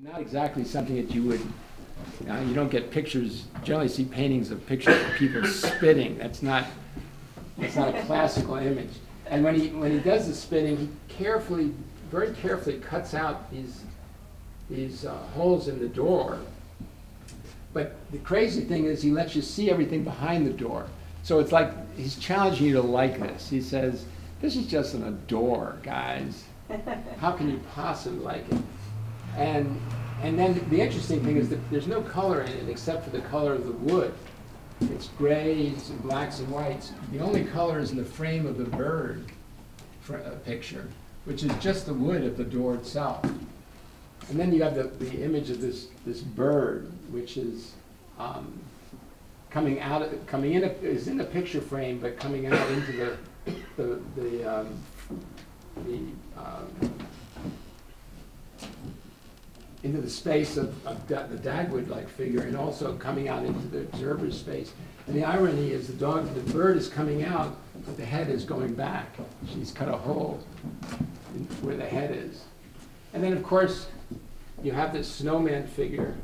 Not exactly something that you would, uh, you don't get pictures, generally see paintings of pictures of people spitting. That's not, that's not a classical image. And when he, when he does the spitting, he carefully, very carefully cuts out these, these uh, holes in the door. But the crazy thing is he lets you see everything behind the door. So it's like he's challenging you to like this. He says, this is just an door, guys. How can you possibly like it? And, and then the interesting thing is that there's no color in it except for the color of the wood. It's grays and blacks and whites. The only color is in the frame of the bird uh, picture, which is just the wood of the door itself. And then you have the, the image of this, this bird, which is um, coming out, of, coming in, a, is in the picture frame, but coming out into the, the, the, um, the um, into the space of, of da- the Dagwood-like figure and also coming out into the observer's space. And the irony is the dog, the bird is coming out, but the head is going back. She's cut a hole in where the head is. And then, of course, you have this snowman figure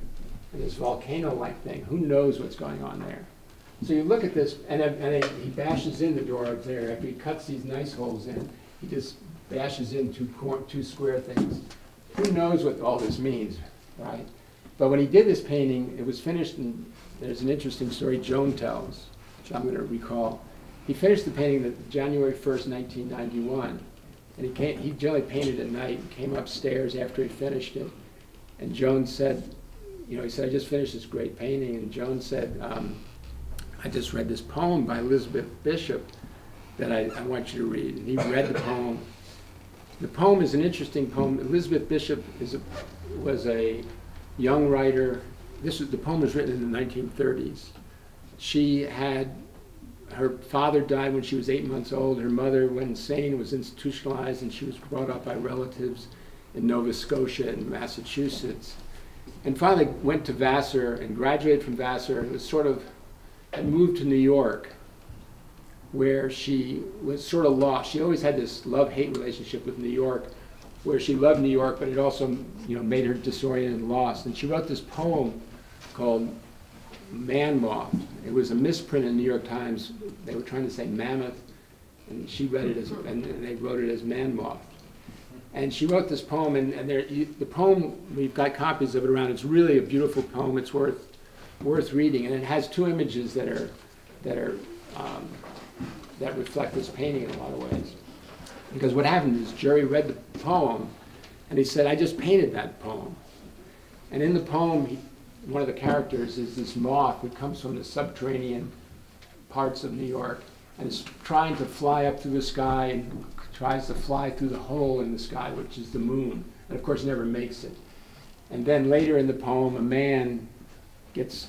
and this volcano-like thing. Who knows what's going on there? So you look at this, and, and he bashes in the door up there. After he cuts these nice holes in, he just bashes in two, two square things who knows what all this means, right? But when he did this painting, it was finished, and there's an interesting story Joan tells, which I'm going to recall. He finished the painting January 1st, 1991, and he, came, he generally painted at night, and came upstairs after he finished it, and Joan said, you know, he said, I just finished this great painting, and Joan said, um, I just read this poem by Elizabeth Bishop that I, I want you to read. And he read the poem, the poem is an interesting poem. Elizabeth Bishop is a, was a young writer. This was, the poem was written in the 1930s. She had, her father died when she was eight months old. Her mother went insane, was institutionalized, and she was brought up by relatives in Nova Scotia and Massachusetts. And finally went to Vassar and graduated from Vassar and was sort of, moved to New York where she was sort of lost. She always had this love-hate relationship with New York, where she loved New York, but it also, you know, made her disoriented and lost. And she wrote this poem called Man Moth. It was a misprint in the New York Times. They were trying to say mammoth, and she read it as, and they wrote it as Man Moth. And she wrote this poem, and, and there, you, the poem, we've got copies of it around. It's really a beautiful poem. It's worth, worth reading, and it has two images that are, that are um, that reflect this painting in a lot of ways. Because what happened is Jerry read the poem and he said, I just painted that poem. And in the poem, he, one of the characters is this moth that comes from the subterranean parts of New York and is trying to fly up through the sky and tries to fly through the hole in the sky, which is the moon, and of course never makes it. And then later in the poem, a man gets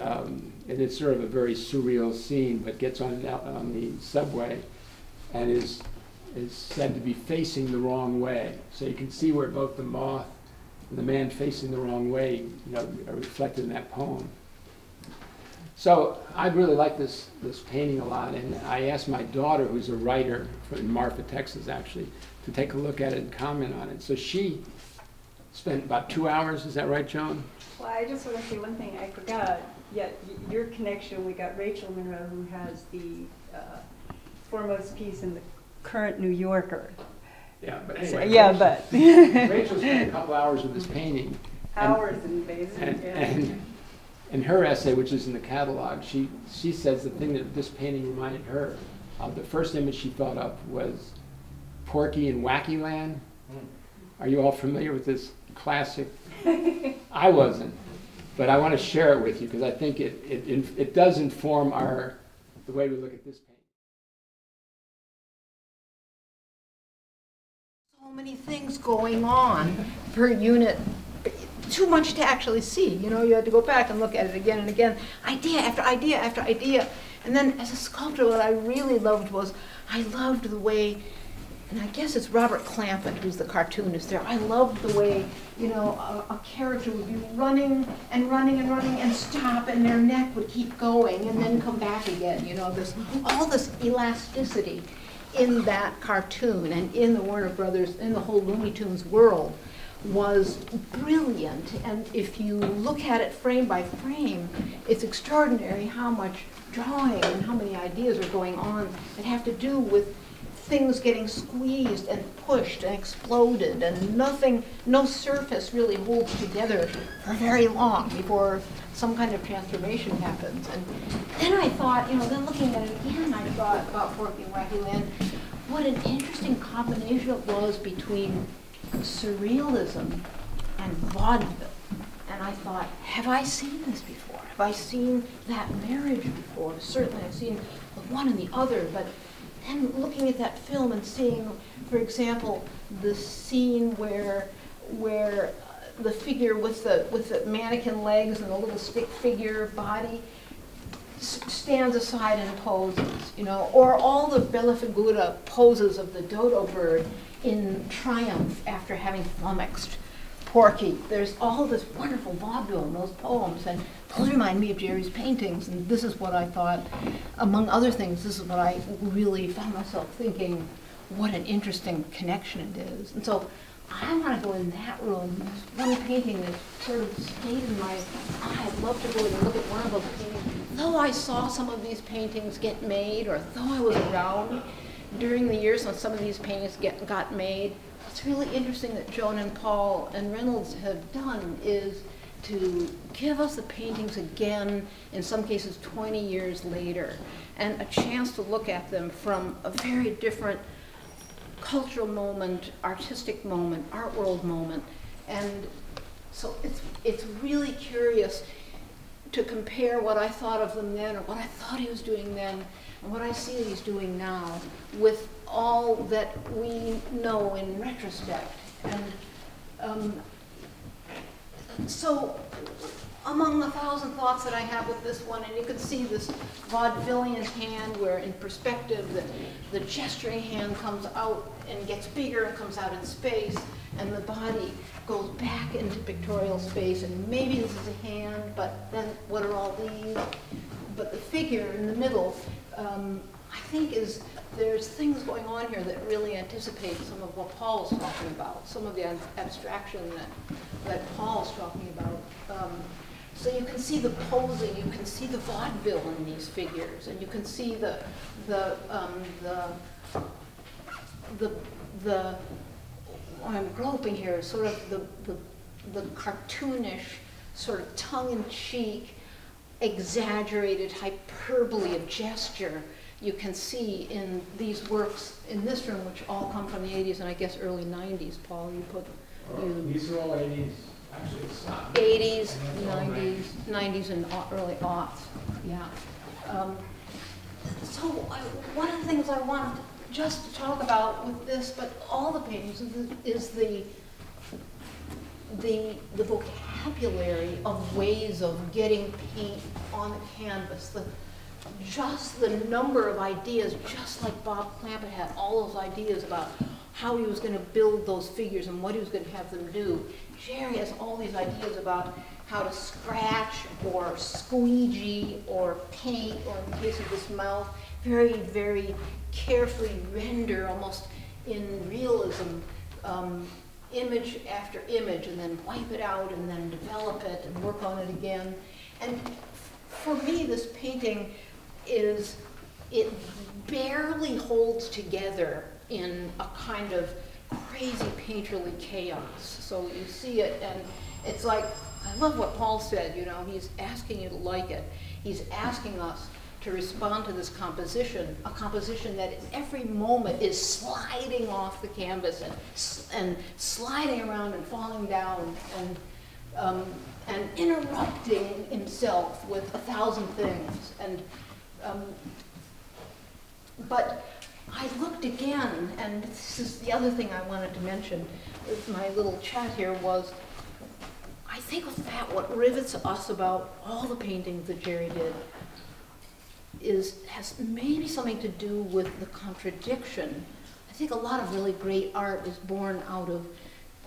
um, and it's sort of a very surreal scene, but gets on, on the subway and is, is said to be facing the wrong way. So you can see where both the moth and the man facing the wrong way you know, are reflected in that poem. So I really like this, this painting a lot, and I asked my daughter, who's a writer from Marfa, Texas, actually, to take a look at it and comment on it. So she spent about two hours, is that right, Joan? Well, I just want to say one thing I forgot. Yet your connection, we got Rachel Monroe, who has the uh, foremost piece in the current New Yorker. Yeah, but So, yeah, Rachel- but Rachel spent a couple hours with this painting. hours and days. And, yeah. and in her essay, which is in the catalog, she, she says the thing that this painting reminded her of, the first image she thought of was Porky in Wacky Land. Are you all familiar with this classic? I wasn't, but I want to share it with you because I think it, it, it does inform our, the way we look at this painting. so many things going on per unit. Too much to actually see. You know, you had to go back and look at it again and again, idea after idea after idea. And then as a sculptor, what I really loved was I loved the way, and I guess it's Robert Clampett who's the cartoonist there. I loved the way, you know, a, a character would be running and running and running and stop, and their neck would keep going and then come back again. You know, this all this elasticity in that cartoon and in the Warner Brothers, in the whole Looney Tunes world was brilliant. And if you look at it frame by frame, it's extraordinary how much drawing and how many ideas are going on that have to do with things getting squeezed and pushed and exploded and nothing, no surface really holds together for very long before some kind of transformation happens. And then I thought, you know, then looking at it again, I thought about and Wacky Land, what an interesting combination it was between surrealism and vaudeville. And I thought, have I seen this before? Have I seen that marriage before? Certainly I've seen the one and the other, but then looking at that film and seeing, for example, the scene where, where uh, the figure with the, with the mannequin legs and the little stick figure body stands aside and poses, you know, or all the Bella Figura poses of the dodo bird in triumph after having flummoxed Porky. There's all this wonderful vaudeville in those poems, and those remind me of Jerry's paintings, and this is what I thought, among other things, this is what I really found myself thinking, what an interesting connection it is. And so I want to go in that room. There's one painting that sort of stayed in my eye. I'd love to go in and look at one of those paintings. Though I saw some of these paintings get made, or though I was around during the years when some of these paintings get, got made, what's really interesting that Joan and Paul and Reynolds have done is to give us the paintings again, in some cases 20 years later, and a chance to look at them from a very different cultural moment, artistic moment, art world moment. And so it's, it's really curious to compare what I thought of them then, or what I thought he was doing then, and what I see he's doing now, with all that we know in retrospect. And um, so, among the thousand thoughts that I have with this one, and you can see this vaudevillian hand where in perspective the, the gesturing hand comes out and gets bigger and comes out in space, and the body goes back into pictorial space, and maybe this is a hand, but then what are all these? But the figure in the middle, um, I think is, there's things going on here that really anticipate some of what Paul is talking about, some of the abstraction that, that Paul's talking about. Um, so you can see the posing, you can see the vaudeville in these figures, and you can see the, the, um, the, the, the, I'm groping here, sort of the, the, the cartoonish, sort of tongue-in-cheek, exaggerated hyperbole of gesture you can see in these works in this room, which all come from the 80s and I guess early 90s. Paul, you put you, These are all eighties, actually, it's not. 80s, And they're all 90s, 90s and early aughts, yeah. Um, So I- one of the things I wanted just to talk about with this, but all the paintings, is the- is the, the, the vocabulary of ways of getting paint on the canvas, the, just the number of ideas, just like Bob Clampett had all those ideas about how he was gonna build those figures and what he was gonna have them do. Jerry has all these ideas about how to scratch or squeegee or paint, or in the case of this mouth, very, very carefully render, almost in realism, um, image after image, and then wipe it out, and then develop it, and work on it again. And for me, this painting is, it barely holds together in a kind of crazy painterly chaos. So you see it, and it's like, I love what Paul said, you know, he's asking you to like it. He's asking us to respond to this composition, a composition that in every moment is sliding off the canvas and, and sliding around and falling down and, um, and interrupting himself with a thousand things. And, um, but I looked again, and this is the other thing I wanted to mention with my little chat here was, I think that what rivets us about all the paintings that Jerry did is, has maybe something to do with the contradiction. I think a lot of really great art is born out of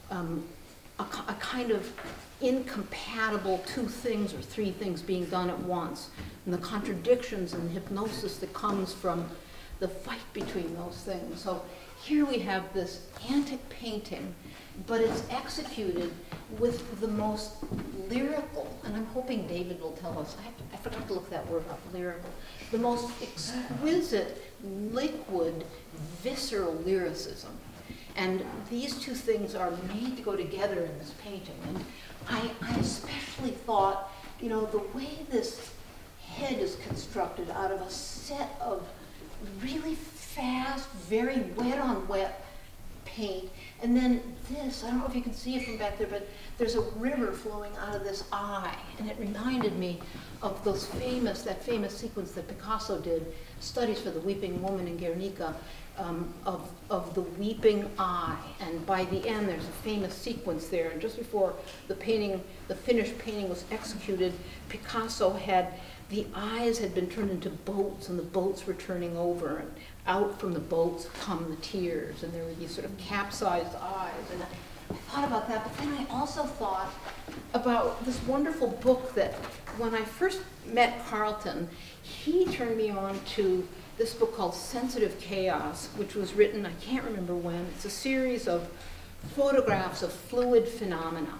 um, a, a kind of incompatible two things or three things being done at once, and the contradictions and hypnosis that comes from the fight between those things. So here we have this antic painting, but it's executed with the most lyrical, and I'm hoping David will tell us, I, I forgot to look that word up, lyrical, the most exquisite, liquid, visceral lyricism. And these two things are made to go together in this painting. And I, I especially thought, you know, the way this head is constructed out of a set of really fast, very wet on wet paint. And then this, I don't know if you can see it from back there, but there's a river flowing out of this eye. And it reminded me of those famous, that famous sequence that Picasso did, studies for the weeping woman in Guernica, um, of, of the weeping eye. And by the end, there's a famous sequence there. And just before the painting, the finished painting was executed, Picasso had, the eyes had been turned into boats, and the boats were turning over. And out from the boats come the tears, and there were these sort of capsized eyes. And I, I thought about that, but then I also thought about this wonderful book that when I first met Carlton, he turned me on to this book called Sensitive Chaos, which was written, I can't remember when. It's a series of photographs of fluid phenomena,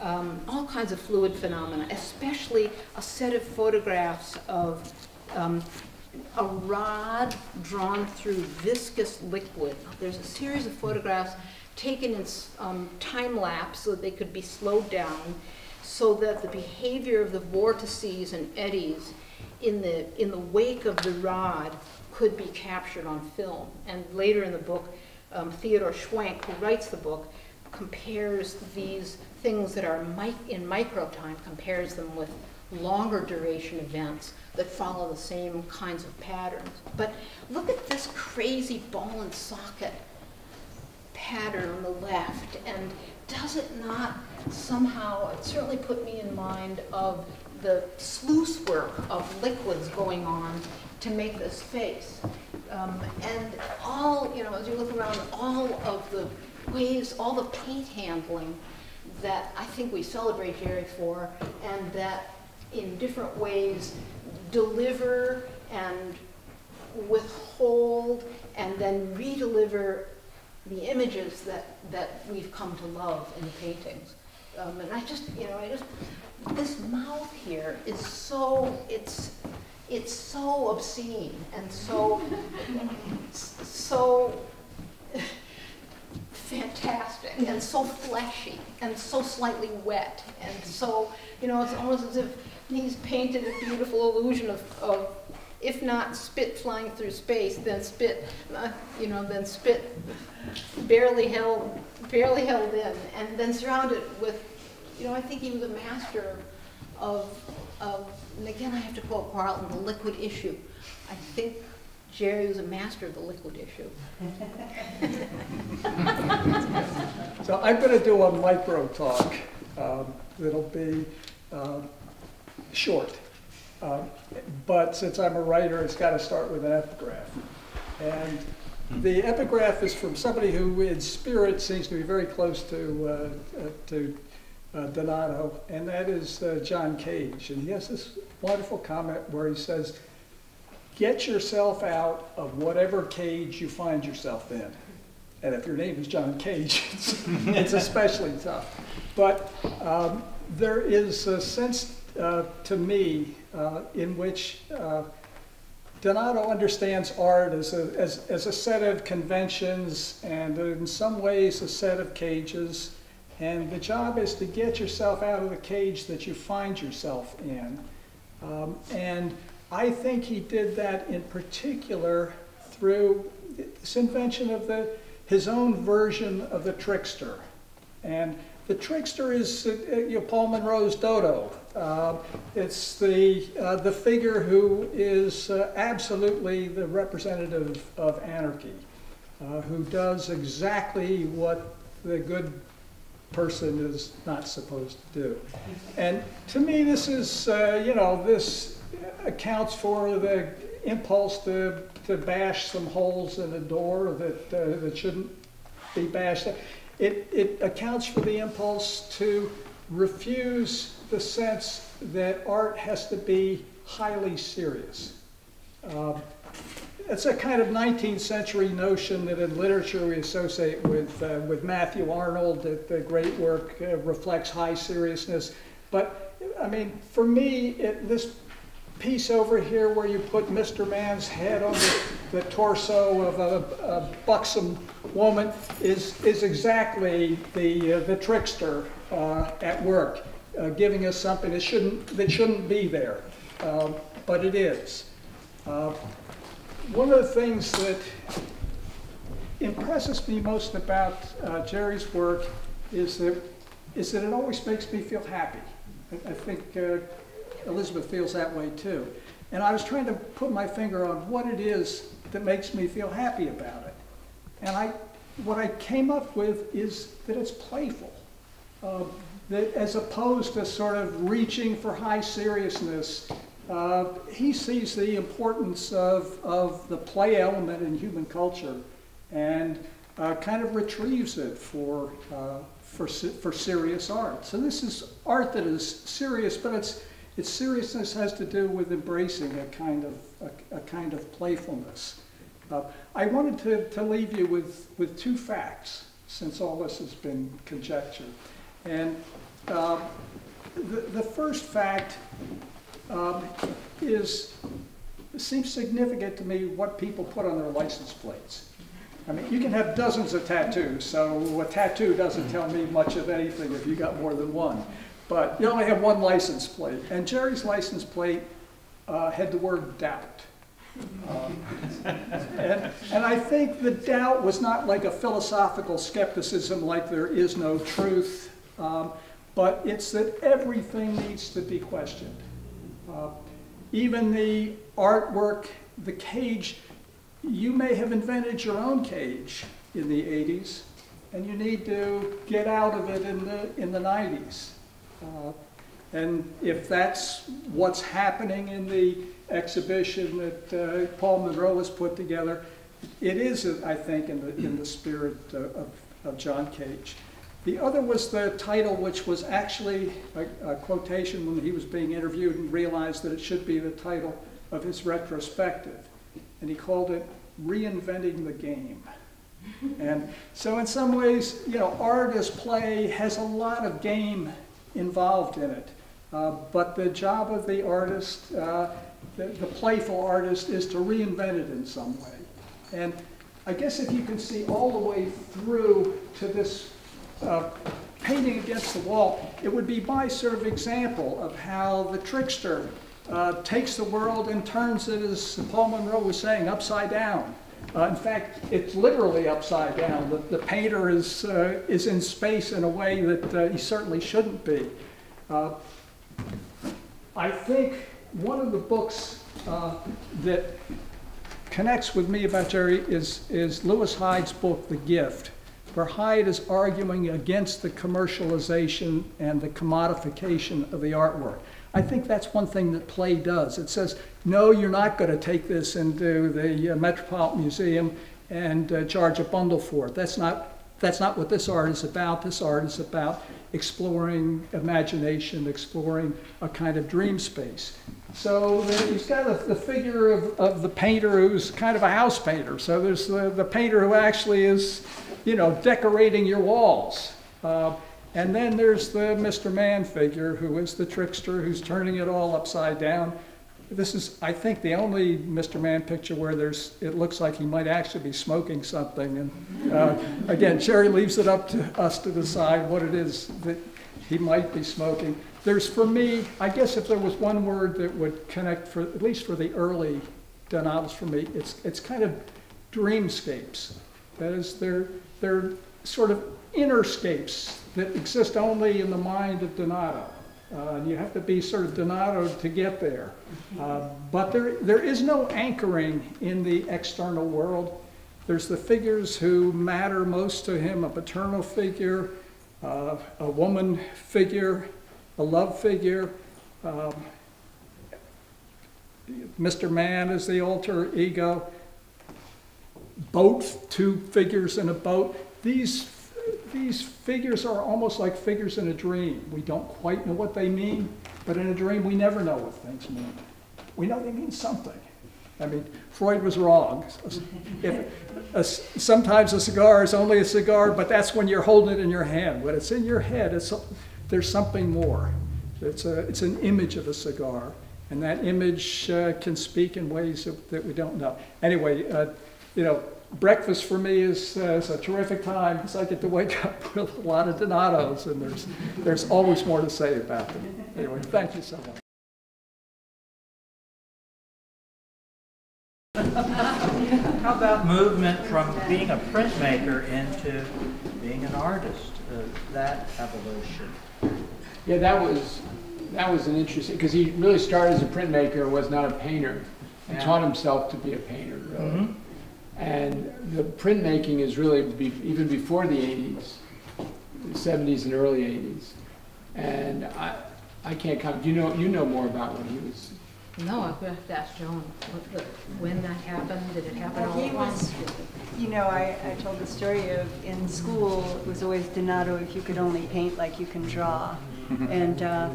um, all kinds of fluid phenomena, especially a set of photographs of um, a rod drawn through viscous liquid. There's a series of photographs taken in um, time lapse so that they could be slowed down so that the behavior of the vortices and eddies in the, in the wake of the rod could be captured on film. And later in the book, um, Theodor Schwenk, who writes the book, compares these things that are mic in micro time, compares them with longer duration events that follow the same kinds of patterns. But look at this crazy ball and socket pattern on the left, and does it not somehow, it certainly put me in mind of the sluice work of liquids going on to make this face. Um, and all, you know, as you look around, all of the ways, all the paint handling that I think we celebrate Jerry for, and that in different ways deliver and withhold and then redeliver the images that, that we've come to love in the paintings. Um, and I just, you know, I just, this mouth here is so, it's, it's so obscene and so, so fantastic and so fleshy and so slightly wet and so, you know, it's almost as if he's painted a beautiful illusion of, of if not spit flying through space, then spit, uh, you know, then spit barely held, barely held in, and then surrounded with you know, I think he was a master of, of, and again, I have to quote Carlton, the liquid issue. I think Jerry was a master of the liquid issue. So I'm going to do a micro talk. Um, it'll be uh, short. Uh, but since I'm a writer, it's got to start with an epigraph. And the epigraph is from somebody who, in spirit, seems to be very close to, uh, uh to uh, Donato, and that is uh, John Cage. And he has this wonderful comment where he says, Get yourself out of whatever cage you find yourself in. And if your name is John Cage, it's, it's especially tough. But um, there is a sense uh, to me uh, in which uh, Donato understands art as a, as, as a set of conventions and in some ways a set of cages and the job is to get yourself out of the cage that you find yourself in. Um, and I think he did that in particular through this invention of the, his own version of the trickster. And the trickster is uh, you know, Paul Monroe's Dodo. Uh, it's the, uh, the figure who is uh, absolutely the representative of anarchy, uh, who does exactly what the good person is not supposed to do. And to me, this is, uh, you know, this accounts for the impulse to, to bash some holes in a door that, that shouldn't be bashed. It, it accounts for the impulse to refuse the sense that art has to be highly serious. Uh, it's a kind of 19th century notion that in literature we associate with, uh, with Matthew Arnold, that the great work uh, reflects high seriousness. But, I mean, for me, it, this piece over here where you put Mr. Man's head on the, the torso of a, a buxom woman is, is exactly the, uh, the trickster uh, at work, uh, giving us something that shouldn't, that shouldn't be there, Um but it is. Uh, one of the things that impresses me most about uh, Jerry's work is that, is that it always makes me feel happy. I, I think uh, Elizabeth feels that way too. And I was trying to put my finger on what it is that makes me feel happy about it. And I, what I came up with is that it's playful. Uh, that as opposed to sort of reaching for high seriousness, uh, he sees the importance of, of the play element in human culture and uh, kind of retrieves it for, uh, for, for serious art. So this is art that is serious, but its, its seriousness has to do with embracing a kind of, a, a kind of playfulness. Uh, I wanted to, to leave you with, with two facts, since all this has been conjecture. And uh, the, the first fact um, is, seems significant to me what people put on their license plates. I mean, you can have dozens of tattoos, so a tattoo doesn't tell me much of anything if you got more than one. But you only have one license plate, and Jerry's license plate uh, had the word doubt. Um, and, and I think the doubt was not like a philosophical skepticism, like there is no truth, um, but it's that everything needs to be questioned. Uh, even the artwork, the cage, you may have invented your own cage in the 80s, and you need to get out of it in the, in the 90s. Uh, and if that's what's happening in the exhibition that uh, Paul Monroe has put together, it is, I think, in the, in the spirit uh, of, of John Cage. The other was the title, which was actually a, a, quotation when he was being interviewed and realized that it should be the title of his retrospective. And he called it Reinventing the Game. And so, in some ways, you know, art as play has a lot of game involved in it. Uh, but the job of the artist, uh, the, the playful artist, is to reinvent it in some way. And I guess if you can see all the way through to this uh, painting against the wall, it would be my sort of example of how the trickster uh, takes the world and turns it, as Paul Monroe was saying, upside down. Uh, in fact, it's literally upside down. The, the painter is, uh, is in space in a way that uh, he certainly shouldn't be. Uh, I think one of the books that connects with me about Jerry is, is Lewis Hyde's book, The Gift where Hyde is arguing against the commercialization and the commodification of the artwork. I think that's one thing that play does. It says, no, you're not going to take this into the uh, Metropolitan Museum and uh, charge a bundle for it. That's not, that's not what this art is about. This art is about exploring imagination, exploring a kind of dream space. So he's got a, the figure of, of the painter who's kind of a house painter. So there's the, the painter who actually is you know, decorating your walls. Uh, and then there's the Mr. Man figure, who is the trickster who's turning it all upside down. This is, I think, the only Mr. Man picture where there's, it looks like he might actually be smoking something. And uh, again, Jerry leaves it up to us to decide what it is that he might be smoking. There's, for me, I guess if there was one word that would connect, for at least for the early Donatos for me, it's, it's kind of dreamscapes. That is, they're, they're sort of innerscapes that exist only in the mind of Donato. Uh, you have to be sort of Donato to get there. Uh, but there, there is no anchoring in the external world. There's the figures who matter most to him a paternal figure, uh, a woman figure, a love figure. Um, Mr. Man is the alter ego boat, two figures in a boat. These, these figures are almost like figures in a dream. We don't quite know what they mean, but in a dream we never know what things mean. We know they mean something. I mean, Freud was wrong. If, a sometimes a cigar is only a cigar, but that's when you're holding it in your hand. When it's in your head, it's, there's something more. It's, a, it's an image of a cigar, and that image uh, can speak in ways that, that we don't know. Anyway, uh, you know, breakfast for me is, uh, is a terrific time because I get to wake up with a lot of Donatos, and there's, there's always more to say about them. Anyway, thank you so much. How about movement from being a printmaker into being an artist, uh, that evolution? Yeah, that was, that was an interesting, because he really started as a printmaker, was not a painter, and Yeah. taught himself to be a painter, really. Mhm. And the printmaking is really be, even before the 80s, the 70s and early 80s. And I, I can't comment, you know, you know more about when he was, No, I'm gonna have to ask Joan, what the, when that happened, did it happen Well, all he at once? was- You know, I, I told the story of in school, it was always Donato, if you could only paint like you can draw. And uh,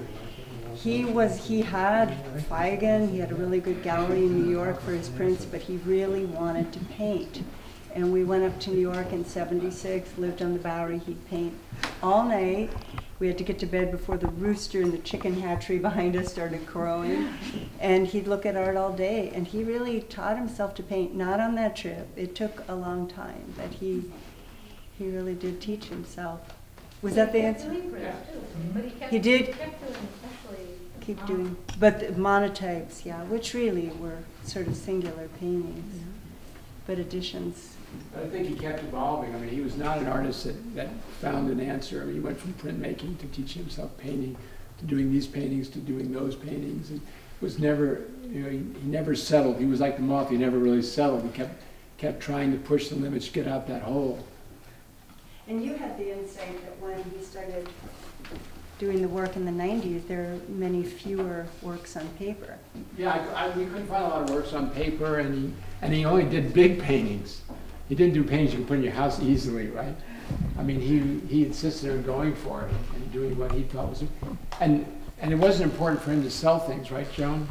he was, he had Feigen, he had a really good gallery in New York for his prints, but he really wanted to paint. And we went up to New York in seventy-six, lived on the Bowery, he'd paint all night. We had to get to bed before the rooster in the chicken hatchery behind us started crowing. And he'd look at art all day, and he really taught himself to paint, not on that trip. It took a long time, but he, he really did teach himself. Was that the answer? He did keep oh. doing, but the monotypes, yeah, which really were sort of singular paintings, but additions. but I think he kept evolving. I mean, he was not an artist that, that found an answer. I mean, he went from printmaking to teaching himself painting, to doing these paintings, to doing those paintings. And was never, you know, he, he never settled. He was like the moth, he never really settled. He kept, kept trying to push the limits, get out that hole. And you had the insight that when he started doing the work in the nineties, there are many fewer works on paper. Yeah, I, I, we couldn't find a lot of works on paper, and he, and he only did big paintings. He didn't do paintings you can put in your house easily, right? I mean, he, he insisted on going for it and doing what he thought was, and, and it wasn't important for him to sell things, right, Joan?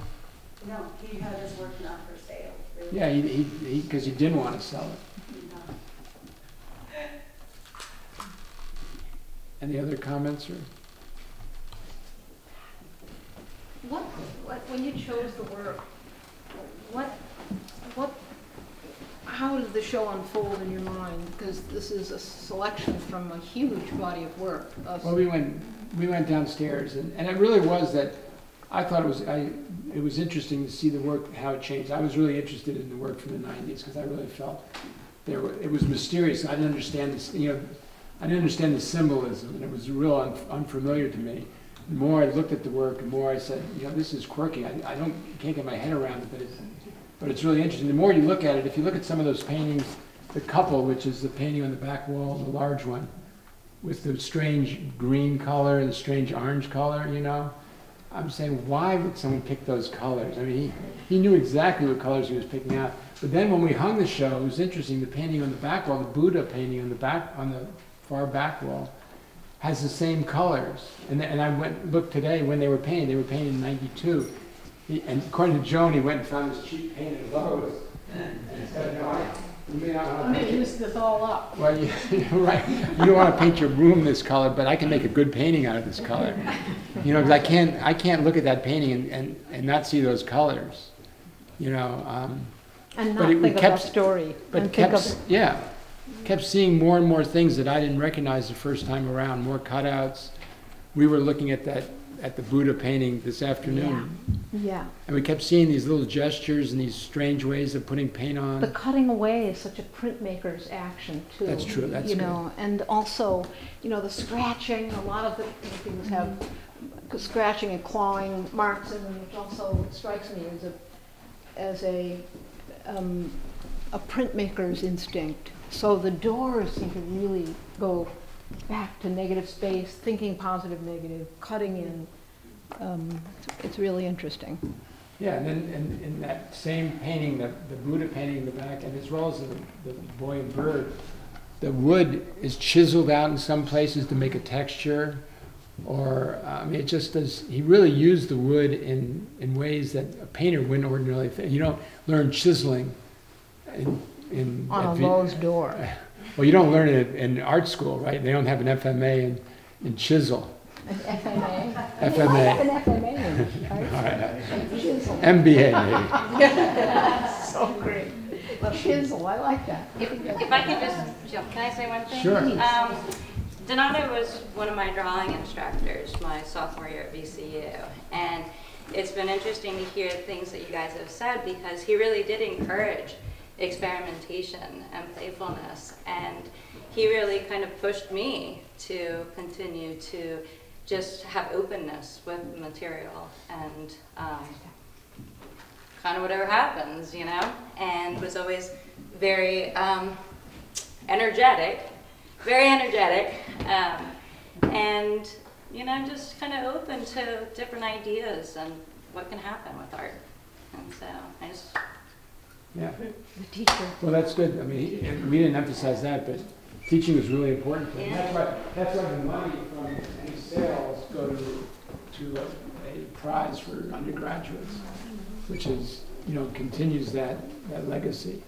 No, he had his work not for sale, really. Yeah, he, he, he, because he didn't want to sell it. Any other comments, or? What, when you chose the work, what, what, how did the show unfold in your mind? Because this is a selection from a huge body of work. of- Well, we went, we went downstairs, and, and it really was that, I thought it was, I, it was interesting to see the work, how it changed. I was really interested in the work from the nineties, because I really felt there, were- it was mysterious, I didn't understand this, you know, I didn't understand the symbolism, and it was real un- unfamiliar to me. The more I looked at the work, the more I said, you know, this is quirky, I, I don't, can't get my head around it, but it's, but it's really interesting. The more you look at it, if you look at some of those paintings, the couple, which is the painting on the back wall, the large one, with the strange green color and the strange orange color, you know? I'm saying, why would someone pick those colors? I mean, he, he knew exactly what colors he was picking out. But then when we hung the show, it was interesting, the painting on the back wall, the Buddha painting on the back, on the far back wall, has the same colors. And, and I went, looked today, when they were painted, they were painted in ninety-two. And according to Joan, he went and found this cheap paint at Lowe's. And said, no, I- you may not I'm want to gonna use this all up. well, you, right. You don't want to paint your room this color, but I can make a good painting out of this color. You know, because I can't, I can't look at that painting and, and, and not see those colors. You know, um, And But it- we think of kept- the story. but and think kept, of yeah, kept seeing more and more things that I didn't recognize the first time around. More cutouts. We were looking at that at the Buddha painting this afternoon, Yeah. and we kept seeing these little gestures and these strange ways of putting paint on. The cutting away is such a printmaker's action too. That's true, that's You good. know, and also, you know, the scratching, a lot of the paintings have scratching and clawing marks in them, which also strikes me as a, as a, um, a printmaker's instinct. So the doors seem to really go back to negative space, thinking positive, negative, cutting in. Um, it's really interesting. Yeah, and then in, in that same painting, the, the Buddha painting in the back, and as well as the, the boy and bird, the wood is chiseled out in some places to make a texture, or, I mean, it just does, he really used the wood in, in ways that a painter wouldn't ordinarily, think. you don't learn chiseling in, in. On a at V- Lowe's door. Well, you don't learn it in art school, right? They don't have an FMA in, in chisel, An FMA. FMA. An FMA All in right. art. Chisel. MBA. So great. Chisel, I like that. If I could just jump, can I say one thing? Sure. Um, Donato was one of my drawing instructors my sophomore year at VCU. And it's been interesting to hear things that you guys have said because he really did encourage experimentation and playfulness. And he really kind of pushed me to continue to just have openness with material and um, kind of whatever happens, you know, and was always very um, energetic, very energetic, um, and you know, just kind of open to different ideas and what can happen with art. And so I just Yeah, The teacher. well, that's good. I mean, he- we didn't emphasize that, but teaching is really important. to him. That's why, that's why the money from any sales go to, to a, a prize for undergraduates, which is, you know, continues that, that legacy.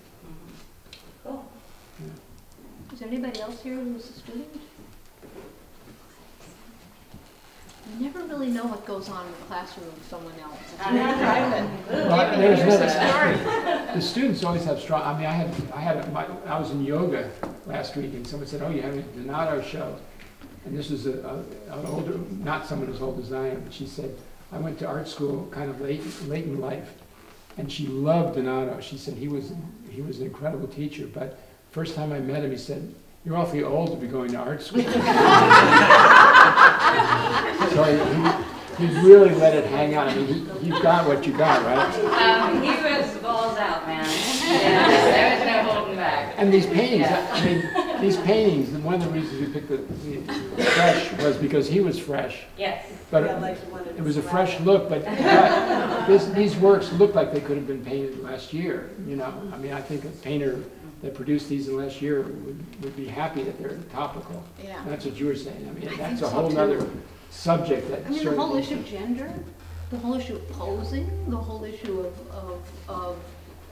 Is there anybody else here who's a student? You never really know what goes on in the classroom with someone else. I know. Well, there's no- The students always have strong, I mean, I had, I had, my, I was in yoga last week and someone said, oh, you have a Donato show. And this was a, a, an older, not someone as old as I am, but she said, I went to art school kind of late, late in life. And she loved Donato. She said he was, he was an incredible teacher, but first time I met him, he said, you're awfully old to be going to art school. So he, he really let it hang out. I mean, he, you got what you got, right? Um, he was balls out, man. Yeah, there was no holding back. And these paintings, Yeah. I mean, these paintings, and one of the reasons we picked the, the fresh was because he was fresh. Yes. But it it was a fresh look, but, but this, these works look like they could have been painted last year, you know? I mean, I think a painter that produced these in the last year would, would be happy that they're topical. Yeah. That's what you were saying. I mean, I that's a so, whole too. nother subject that I mean, the whole issue of gender, the whole issue of posing, the whole issue of, of, of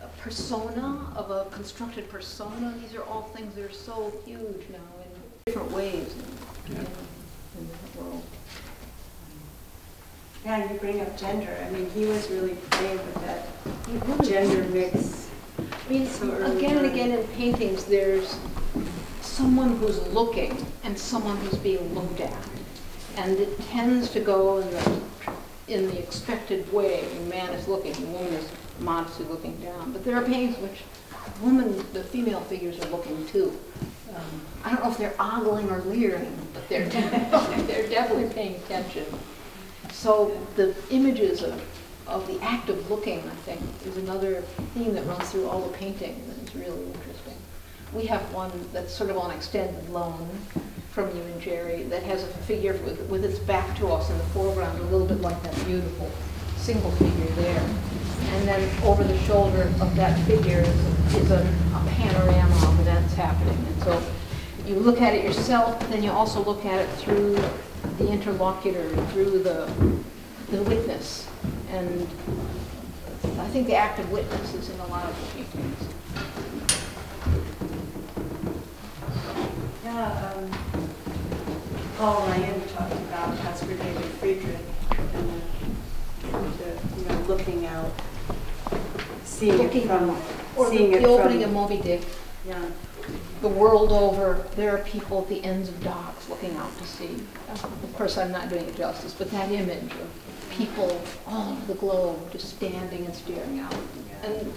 a persona, of a constructed persona, these are all things that are so huge now in different ways in, Yeah. in, in the world. Yeah, you bring up gender. I mean, he was really playing with that gender mix. I mean, So again and again in paintings, there's someone who's looking and someone who's being looked at. And it tends to go in the, in the expected way. The man is looking, the woman is modestly looking down. But there are paintings which women, the female figures are looking too. Um, I don't know if they're ogling or leering, but they're, they're definitely paying attention. So the images of, of the act of looking, I think, is another theme that runs through all the paintings and is really interesting. We have one that's sort of on extended loan from you and Jerry that has a figure with, with its back to us in the foreground, a little bit like that beautiful single figure there. And then over the shoulder of that figure is, is a, a panorama of events happening. And so you look at it yourself, but then you also look at it through the interlocutor, through the, the witness. And I think the act of witness is in a lot of the paintings. Yeah, um, Paul Ryan talked about Caspar David Friedrich and the, the, you know, looking out, seeing it from, Or the seeing it the opening of Moby Dick, yeah. the world over, there are people at the ends of docks looking out to sea. Of course, I'm not doing it justice, but that image of people all over the globe just standing and staring out. And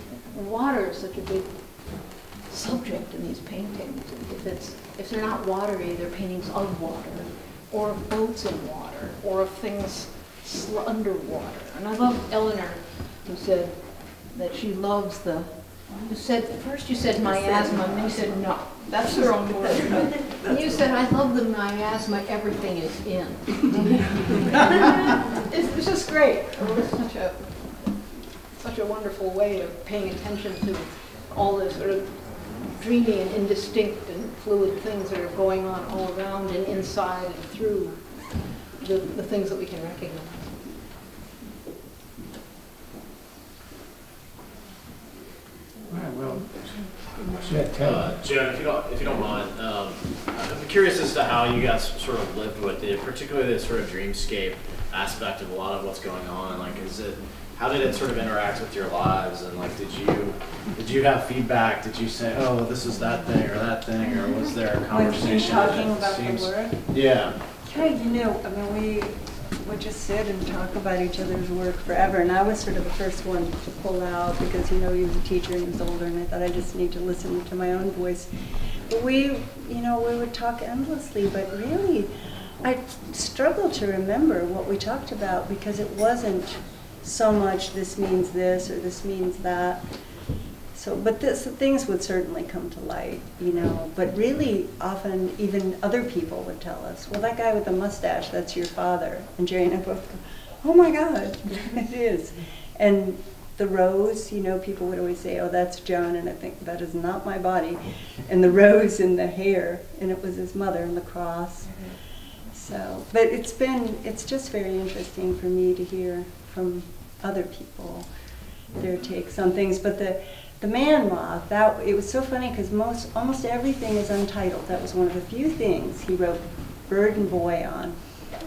water is such a big subject in these paintings. If it's, if they're not watery, they're paintings of water, or of boats in water, or of things underwater. And I love Eleanor, who said that she loves the, you said, first you said miasma, and then you said no. That's the wrong word. but- you said, I love the miasma everything is in. It's it's just great. It was such a, such a wonderful way of paying attention to all this sort of dreamy and indistinct and fluid things that are going on all around and inside and through the, the things that we can recognize. All right, well, yeah, Ted. Uh, Joan, if you don't, if you don't mind, um, I'm curious as to how you guys sort of lived with it, particularly the sort of dreamscape aspect of a lot of what's going on. Like, is it, how did it sort of interact with your lives? And like, did you, did you have feedback? Did you say, oh, this is that thing or that thing, or was there a When conversation? she's talking that about the seems- work, Yeah. yeah, you know, I mean, we would just sit and talk about each other's work forever, and I was sort of the first one to pull out, because, you know, he was a teacher and he was older, and I thought I just need to listen to my own voice. But we, you know, we would talk endlessly, but really, I struggle to remember what we talked about, because it wasn't so much this means this or this means that. So, but this, things would certainly come to light, you know, but really often even other people would tell us, well, that guy with the mustache, that's your father. And Jerry and I both go, oh my God, it is. And the rose, you know, people would always say, oh, that's Joan, and I think that is not my body. And the rose in the hair, and it was his mother, and the cross. So, but it's been, it's just very interesting for me to hear from other people their takes on things. But the, the man moth, that, it was so funny because most, almost everything is untitled. That was one of the few things he wrote bird and boy on.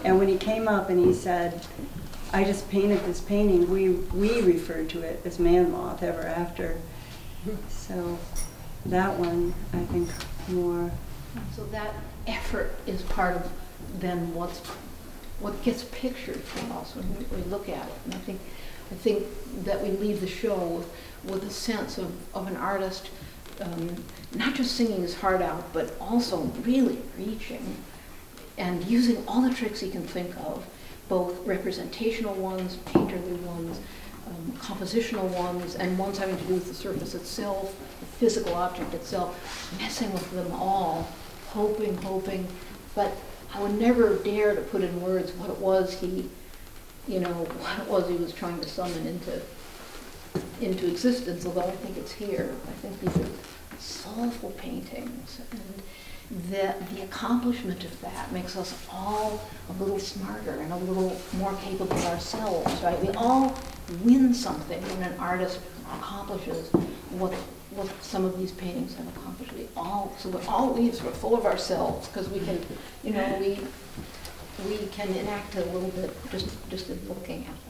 And when he came up and he said, I just painted this painting, we, we referred to it as man moth ever after. So that one, I think, more So that effort is part of then what's, what gets pictured from us when we, we look at it. And I think, I think that we leave the show with, with a sense of, of an artist, um, not just singing his heart out, but also really reaching and using all the tricks he can think of, both representational ones, painterly ones, um, compositional ones, and ones having to do with the surface itself, the physical object itself, messing with them all, hoping, hoping, but I would never dare to put in words what it was he, you know, what it was he was trying to summon into, into existence, although I think it's here. I think these are soulful paintings, and the, the accomplishment of that makes us all a little smarter and a little more capable ourselves, right? We all win something when an artist accomplishes what, what some of these paintings have accomplished. We all, so we're all leaves, we're full of ourselves, because we can, you know, we, we can enact a little bit just, just in looking at.